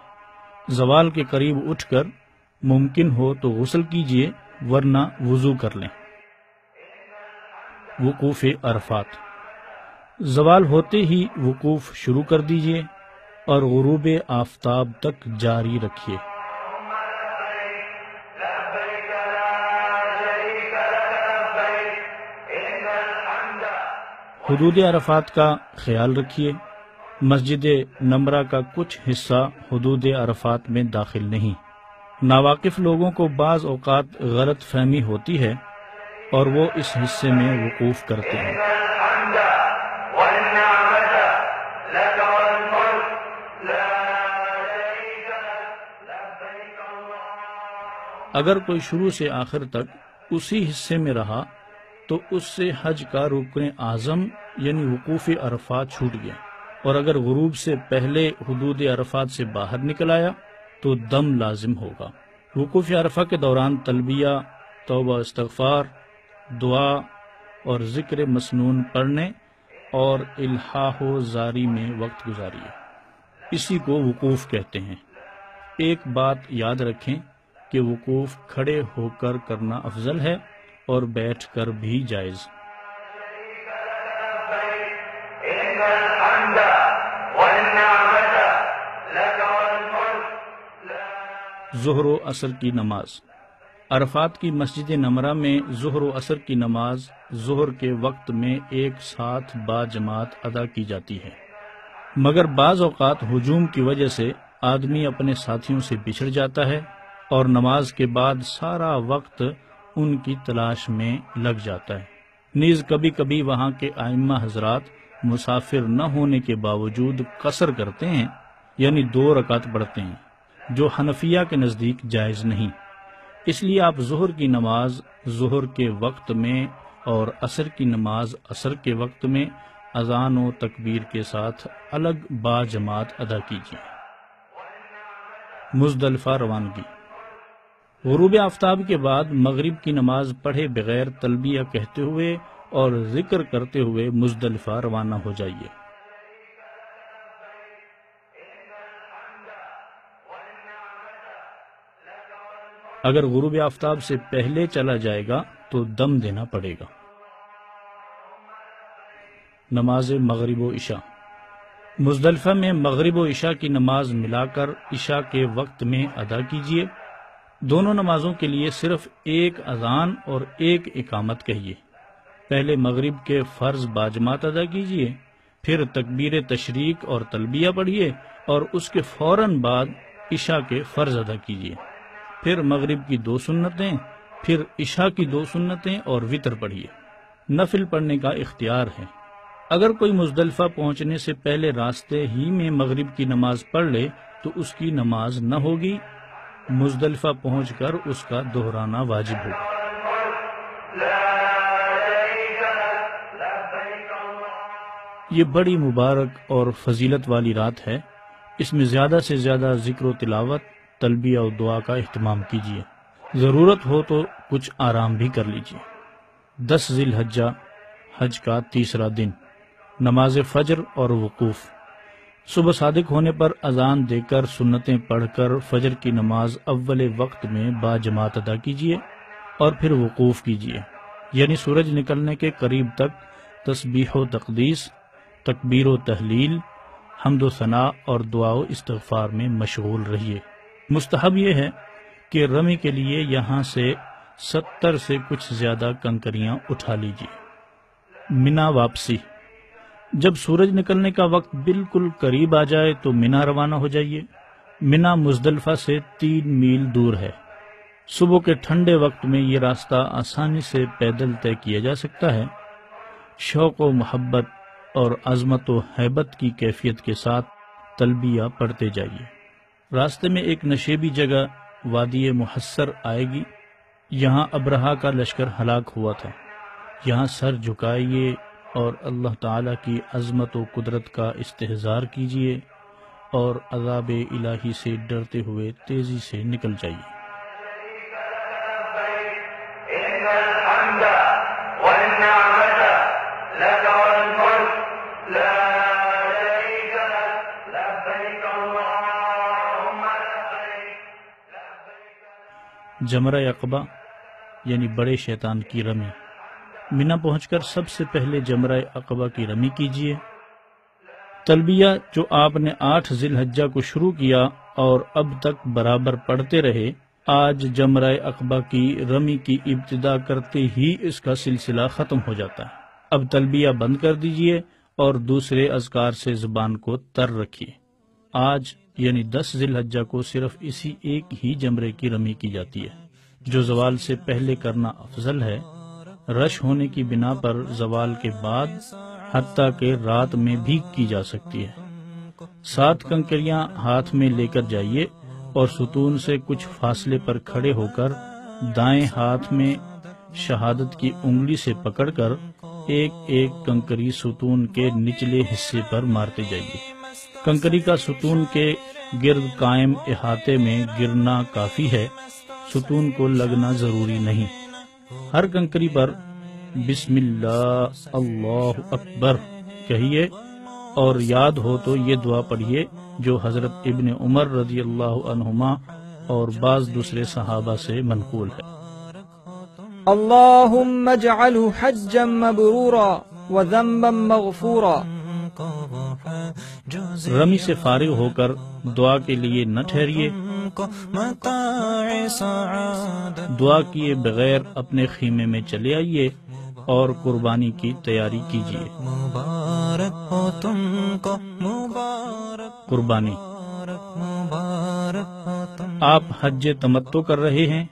زوال کے قریب اٹھ کر ممکن ہو تو غسل کیجیے ورنہ وضو کر لیں۔ وقوف عرفات۔ زوال ہوتے ہی وقوف شروع کر دیجیے اور غروب آفتاب تک جاری رکھیے حدود عرفات کا خیال رکھیے مسجد نمرہ کا کچھ حصہ حدود عرفات میں داخل نہیں۔ ناواقف لوگوں کو بعض اوقات غلط فہمی ہوتی ہے۔ اور وہ اس حصے میں وقوف کرتے ہیں۔ اگر کوئی شروع سے آخر تک اسی حصے میں رہا، تو اس سے حج کا رکن اعظم یعنی وقوف عرفات چھوٹ گیا۔ اور اگر غروب سے پہلے حدود عرفات سے باہر نکل آیا، تو دم لازم ہوگا۔ وقوف عرفہ کے دوران تلبیہ توبہ، استغفار دعا اور ذکر مسنون پڑھنے اور الحاح و زاری میں وقت گزاریے۔ اسی کو وقوف کہتے ہیں۔ ایک بات یاد رکھیں کہ وقوف کھڑے ہو کر کرنا افضل ہے اور بیٹھ کر بھی جائز۔ إن ظہر و عصر کی نماز۔ عرفات کی مسجد نمرہ میں ظہر و عصر کی نماز، ظہر کے وقت میں ایک ساتھ با جماعت ادا کی جاتی ہے۔ مگر بعض اوقات ہجوم کی وجہ سے آدمی اپنے ساتھیوں سے بچھڑ جاتا ہے اور نماز کے بعد سارا وقت ان کی تلاش میں لگ جاتا ہے۔ نیز کبھی کبھی وہاں کے آئمہ حضرات مسافر نہ ہونے کے باوجود قصر کرتے ہیں یعنی دو رکعت پڑھتے ہیں، جو حنفیہ کے نزدیک جائز نہیں۔ اس لیے آپ ظہر کی نماز ظہر کے وقت میں اور عصر کی نماز عصر کے وقت میں اذان و تکبیر کے ساتھ الگ با جماعت ادا کیجیے۔ مزدلفہ روانگی۔ غروب آفتاب کے بعد مغرب کی نماز پڑھے بغیر تلبیہ کہتے ہوئے اور ذکر کرتے ہوئے مزدلفہ روانہ ہو جائیے۔ اگر غروب آفتاب سے پہلے چلا جائے گا تو دم دینا پڑے گا۔ نماز مغرب و عشاء۔ مزدلفہ میں مغرب و عشاء کی نماز ملا کر عشاء کے وقت میں ادا کیجیے دونوں نمازوں کے لیے صرف ایک اذان اور ایک اقامت کہیے۔ پہلے مغرب کے فرض باجمات ادا کیجیے پھر تکبیر تشریق اور تلبیہ پڑھیے اور اس کے فوراً بعد عشاء کے فرض ادا کیجیے پھر مغرب کی دو سنتیں، پھر عشاء کی دو سنتیں اور وطر پڑھیے۔ نفل پڑھنے کا اختیار ہے۔ اگر کوئی مزدلفہ پہنچنے سے پہلے راستے ہی میں مغرب کی نماز پڑھ لے، تو اس کی نماز نہ ہوگی۔ مزدلفہ پہنچ کر اس کا دہرانا واجب ہوگا۔ یہ بڑی مبارک اور فضیلت والی رات ہے۔ اس میں زیادہ سے زیادہ ذکر و تلاوت تلبیہ و دعا کا اہتمام کیجیے ضرورت ہو تو کچھ آرام بھی کر لیجیے دس ذی الحجہ حج کا تیسرا دن۔ نماز فجر اور وقوف۔ صبح صادق ہونے پر اذان دے کر سنتیں پڑھ کر فجر کی نماز اول وقت میں با جماعت ادا کیجیے اور پھر وقوف کیجیے یعنی سورج نکلنے کے قریب تک تسبیح و تقدیس، تکبیر و تحلیل، حمد و ثناء اور دعا و استغفار میں مشغول رہیے۔ مستحب یہ ہے کہ رمی کے لیے یہاں سے ستر سے کچھ زیادہ کنکریاں اٹھا لیجیے منا واپسی۔ جب سورج نکلنے کا وقت بالکل قریب آ جائے تو منا روانہ ہو جائیے۔ منا مزدلفہ سے تین میل دور ہے۔ صبح کے ٹھنڈے وقت میں یہ راستہ آسانی سے پیدل طے کیا جا سکتا ہے۔ شوق و محبت اور عظمت و حیبت کی کیفیت کے ساتھ تلبیہ پڑھتے جائیے۔ راستے میں ایک نشیبی جگہ وادی محسر آئے گی۔ یہاں ابرہا کا لشکر ہلاک ہوا تھا۔ یہاں سر جھکائیے اور اللہ تعالی کی عظمت و قدرت کا استحضار کیجیے اور عذاب الہی سے ڈرتے ہوئے تیزی سے نکل جائیے۔ لك جمرہ اقبا یعنی بڑے شیطان کی رمی۔ منا پہنچ کر سب سے پہلے جمرہ اقبا کی رمی کیجیے تلبیہ، جو آپ نے آٹھ ذی الحجہ کو شروع کیا اور اب تک برابر پڑھتے رہے، آج جمرہ اقبا کی رمی کی ابتدا کرتے ہی اس کا سلسلہ ختم ہو جاتا ہے۔ اب تلبیہ بند کر دیجیے اور دوسرے اذکار سے زبان کو تر رکھیے۔ آج یعنی دس ذی الحجہ کو صرف اسی ایک ہی جمرے کی رمی کی جاتی ہے، جو زوال سے پہلے کرنا افضل ہے۔ رش ہونے کی بنا پر زوال کے بعد حتیٰ کہ رات میں بھی کی جا سکتی ہے۔ سات کنکریاں ہاتھ میں لے کر جائیے اور ستون سے کچھ فاصلے پر کھڑے ہو کر دائیں ہاتھ میں شہادت کی انگلی سے پکڑ کر ایک ایک کنکری ستون کے نچلے حصے پر مارتے جائیے۔ کنکری کا ستون کے گرد قائم احاطے میں گرنا کافی ہے۔ ستون کو لگنا ضروری نہیں۔ ہر کنکری پر بسم اللہ اللہ اکبر کہیے۔ اور یاد ہو تو یہ دعا پڑھیے جو حضرت ابن عمر رضی اللہ عنہما اور بعض دوسرے صحابہ سے منقول ہے۔ اللهم اجعله حجا مبرورا وذنبا مغفورا۔ رمی سے فارغ ہو کر دعا کے لیے نہ ٹھہریے۔ دعا کیے بغیر اپنے خیمے میں چلے آئیے اور قربانی کی تیاری کیجیے۔ مبارک ہو تم کو مبارک قربانی۔ آپ حج تمتو کر رہے ہیں۔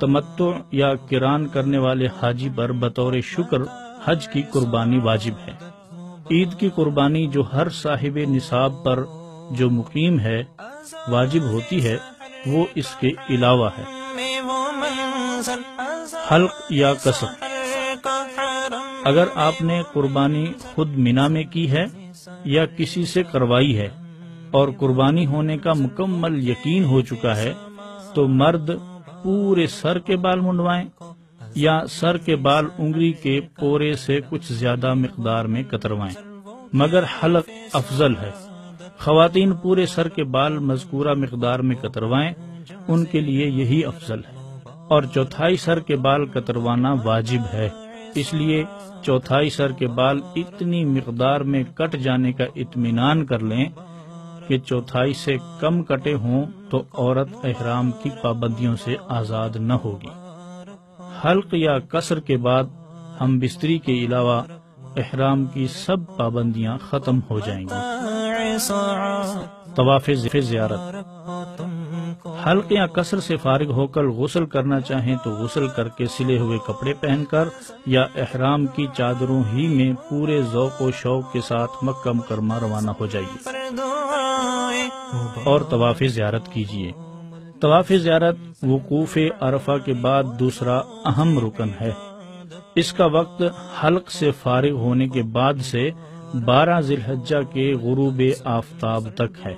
تمتو یا کران کرنے والے حاجی پر بطور شکر حج کی قربانی واجب ہے۔ عید کی قربانی جو ہر صاحب نصاب پر جو مقیم ہے، واجب ہوتی ہے، وہ اس کے علاوہ ہے۔ حلق یا کسر کا حرم اگر آپ نے قربانی خود مینا میں کی ہے یا کسی سے کروائی ہے اور قربانی ہونے کا مکمل یقین ہو چکا ہے، تو مرد پورے سر کے بال منڈوائیں۔ یا سر کے بال انگلی کے پورے سے کچھ زیادہ مقدار میں کتروائیں۔ مگر حلق افضل ہے۔ خواتین پورے سر کے بال مذکورہ مقدار میں کتروائیں، ان کے لیے یہی افضل ہے۔ اور چوتھائی سر کے بال کتروانا واجب ہے۔ اس لیے چوتھائی سر کے بال اتنی مقدار میں کٹ جانے کا اطمینان کر لیں کہ چوتھائی سے کم کٹے ہوں تو عورت احرام کی پابندیوں سے آزاد نہ ہوگی۔ حلق یا کسر کے بعد ہم بستری کے علاوہ احرام کی سب پابندیاں ختم ہو جائیں گی۔ طواف زیارت۔ حلق یا کسر سے فارغ ہو کر غسل کرنا چاہیں تو غسل کر کے سلے ہوئے کپڑے پہن کر یا احرام کی چادروں ہی میں پورے ذوق و شوق کے ساتھ مکہ مکرمہ روانہ ہو جائیے۔ اور طواف زیارت کیجیے۔ طواف زیارت، وقوف عرفہ کے بعد دوسرا اہم رکن ہے۔ اس کا وقت حلق سے فارغ ہونے کے بعد سے بارہ ذی الحجہ کے غروب آفتاب تک ہے۔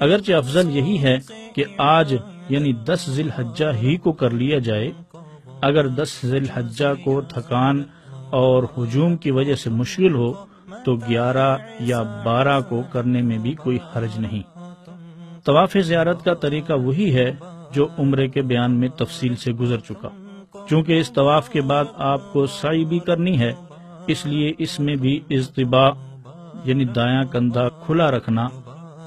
اگرچہ افضل یہی ہے کہ آج یعنی دس ذی الحجہ ہی کو کر لیا جائے، اگر دس ذی الحجہ کو تھکان اور ہجوم کی وجہ سے مشکل ہو، تو گیارہ یا بارہ کو کرنے میں بھی کوئی حرج نہیں۔ طواف زیارت کا طریقہ وہی ہے جو عمرے کے بیان میں تفصیل سے گزر چکا۔ چونکہ اس طواف کے بعد آپ کو سائی بھی کرنی ہے، اس لیے اس میں بھی اضطباء یعنی دایاں کندھا کھلا رکھنا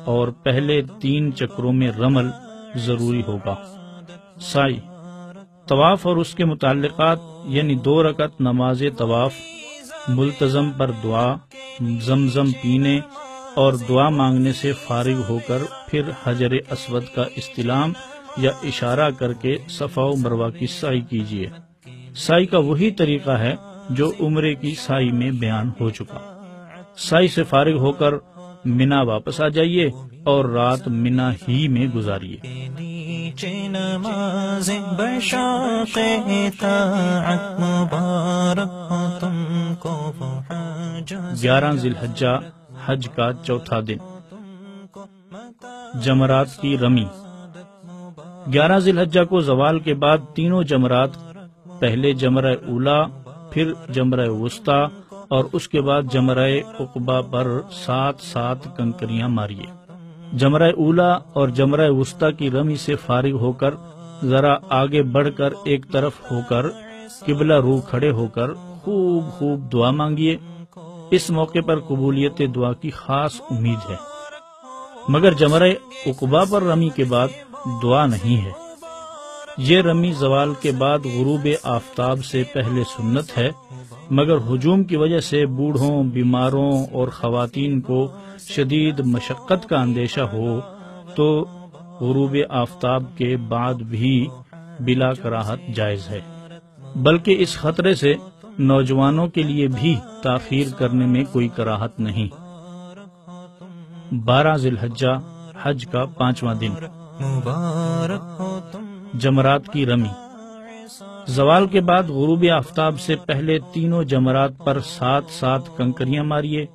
اور پہلے تین چکروں میں رمل ضروری ہوگا۔ سائی، طواف اور اس کے متعلقات یعنی دو رکعت نماز طواف ملتظم پر دعا، زمزم پینے اور دعا مانگنے سے فارغ ہو کر پھر حجر اسود کا استلام یا اشارہ کر کے صفا و مروہ کی سائی کیجیے سائی کا وہی طریقہ ہے جو عمرے کی سائی میں بیان ہو چکا۔ سائی سے فارغ ہو کر مینا واپس آ جائیے اور رات مینا ہی میں گزاریے۔ گیارہ ذی الحجہ حج کا چوتھا دن۔ جمرات کی رمی۔ گیارہ ذی الحجہ کو زوال کے بعد تینوں جمرات، پہلے جمرہ اولا، پھر جمرہ وسطی، اور اس کے بعد جمرہ اقبا پر سات سات کنکریاں ماریے۔ جمرہ اولا اور جمرہ وسطی کی رمی سے فارغ ہو کر، ذرا آگے بڑھ کر ایک طرف ہو کر، قبلہ روح کھڑے ہو کر خوب خوب دعا مانگیے۔ اس موقع پر قبولیت دعا کی خاص امید ہے۔ مگر جمرہ اقبا پر رمی کے بعد دعا نہیں ہے۔ یہ رمی زوال کے بعد غروب آفتاب سے پہلے سنت ہے، مگر ہجوم کی وجہ سے بوڑھوں، بیماروں اور خواتین کو شدید مشقت کا اندیشہ ہو تو غروب آفتاب کے بعد بھی بلا کراہت جائز ہے۔ بلکہ اس خطرے سے نوجوانوں کے لیے بھی تاخیر کرنے میں کوئی کراہت نہیں۔ بارہ ذی الحجہ حج کا پانچواں دن۔ جمرات کی رمی۔ زوال کے بعد غروب آفتاب سے پہلے تینوں جمرات پر سات سات کنکریاں ماریے۔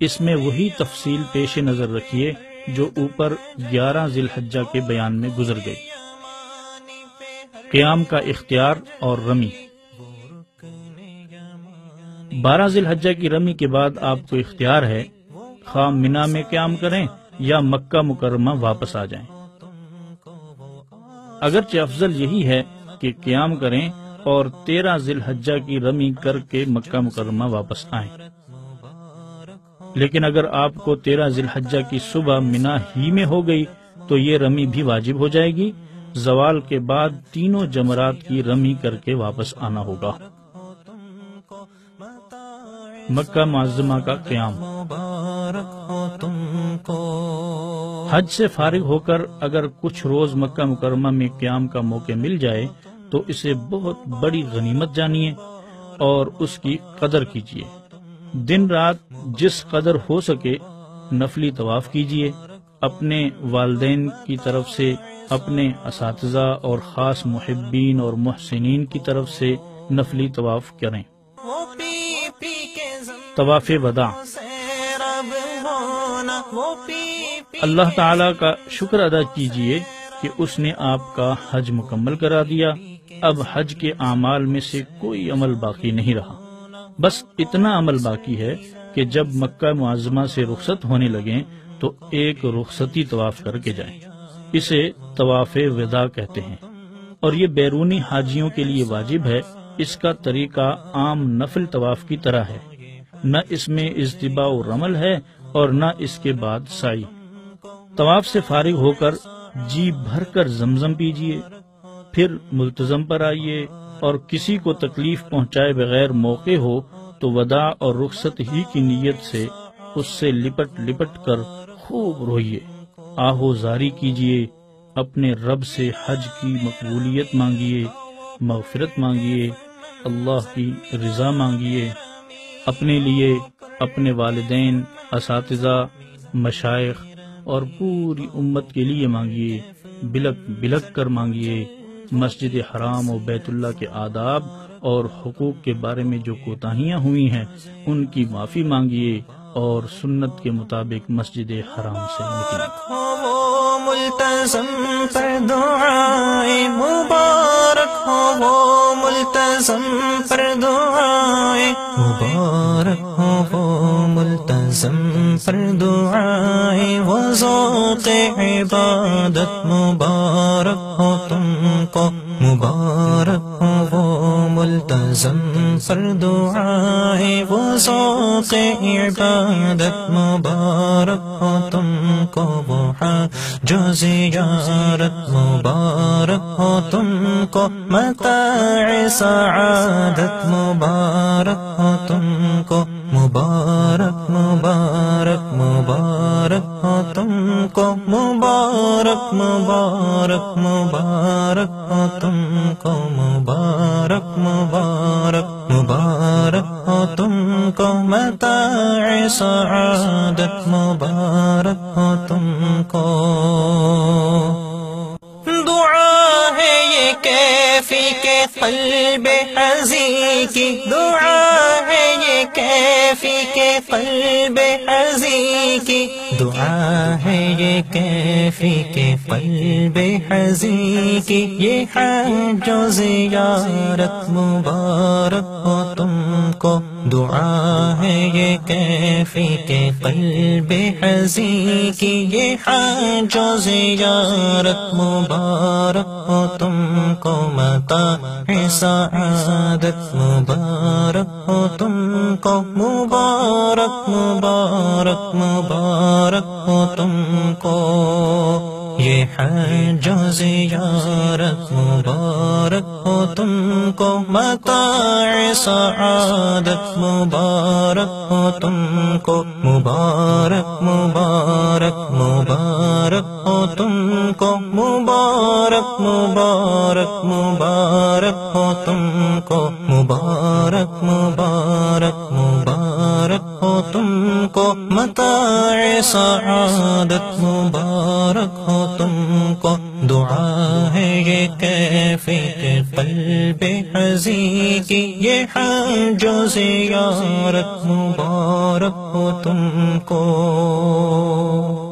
اس میں وہی تفصیل پیش نظر رکھیے جو اوپر گیارہ ذی الحجہ کے بیان میں گزر گئی۔ قیام کا اختیار اور رمی۔ بارہ ذی الحجہ کی رمی کے بعد آپ کو اختیار ہے خواہ منا میں قیام کریں یا مکہ مکرمہ واپس آ جائیں۔ اگرچہ افضل یہی ہے کہ قیام کریں اور تیرہ ذی الحجہ کی رمی کر کے مکہ مکرمہ واپس آئیں۔ لیکن اگر آپ کو تیرہ ذی الحجہ کی صبح منا ہی میں ہو گئی تو یہ رمی بھی واجب ہو جائے گی۔ زوال کے بعد تینوں جمرات کی رمی کر کے واپس آنا ہوگا۔ مکہ معظمہ کا قیام۔ حج سے فارغ ہو کر اگر کچھ روز مکہ مکرمہ میں قیام کا موقع مل جائے تو اسے بہت بڑی غنیمت جانیے اور اس کی قدر کیجیے۔ دن رات جس قدر ہو سکے نفلی طواف کیجیے۔ اپنے والدین کی طرف سے، اپنے اساتذہ اور خاص محبین اور محسنین کی طرف سے نفلی طواف کریں۔ وہ پی طواف وداع اللہ تعالی کا شکر ادا کیجیے کہ اس نے آپ کا حج مکمل کرا دیا۔ اب حج کے اعمال میں سے کوئی عمل باقی نہیں رہا۔ بس اتنا عمل باقی ہے کہ جب مکہ معظمہ سے رخصت ہونے لگیں تو ایک رخصتی طواف کر کے جائیں۔ اسے طواف وداع کہتے ہیں۔ اور یہ بیرونی حاجیوں کے لیے واجب ہے۔ اس کا طریقہ عام نفل طواف کی طرح ہے۔ نہ اس میں اجتباع و رمل ہے اور نہ اس کے بعد سائی۔ طواف سے فارغ ہو کر جی بھر کر زمزم پیجیے پھر ملتظم پر آئیے اور کسی کو تکلیف پہنچائے بغیر موقع ہو تو وداع اور رخصت ہی کی نیت سے اس سے لپٹ لپٹ کر خوب روئیے۔ آہو زاری کیجیے اپنے رب سے حج کی مقبولیت مانگیے مغفرت مانگیے اللہ کی رضا مانگیے اپنے لیے، اپنے والدین، اساتذہ مشائق اور پوری امت کے لیے مانگیے بلک بلک کر مانگیے مسجد حرام و بیت اللہ کے آداب اور حقوق کے بارے میں جو کوتاہیاں ہوئی ہیں ان کی معافی مانگیے اور سنت کے مطابق مسجد حرام سے نکلیں۔ ہو وہ ملتزم پر دعائیں مبارک ہو وہ ملتزم پر دعائیں۔ مبارک ہو پر دعائیں وہ ذوق عبادت مبارک ہو تم کو، مبارک ہو وہ ملتزم پر دعائیں وہ ذوق عبادت مبارک ہو تم کو، وہ جو زیارت مبارک ہو تم کو، متاع سعادت مبارک ہو مبارک مبارک مبارک ہو تم کو مبارک مبارک مبارک ہو تم کو متاع سعادت، مبارک ہو تم کو۔ دعا ہے یہ کیفی کے قلب عزی کی، دعا کیفی کے قلب عزی کی دعا ہے یہ کیفی کے قلب عزی کی یہ حج و زیارت مبارک ہو تم کو دعا ہے یہ کیفی کے قلب عزی کی یہ حج و زیارت مبارک ہو تم کو متا سعادت مبارک ہو تم کو مبارک مبارک مبارک ہو تم کو۔ یہ حج و زیارت مبارک ہو تم کو۔ متاع سعادت، مبارک ہو تم کو۔ مبارک مبارک مبارک ہو تم کو۔ مبارک مبارک مبارک ہو تم کو۔ مبارک مبارک مبارک ہو تم کو متاع سعادت مبارک ہو تم کو۔ دعا ہے یہ کیفی کے قلب حزی کی یہ ہم جو زیارت مبارک ہو تم کو۔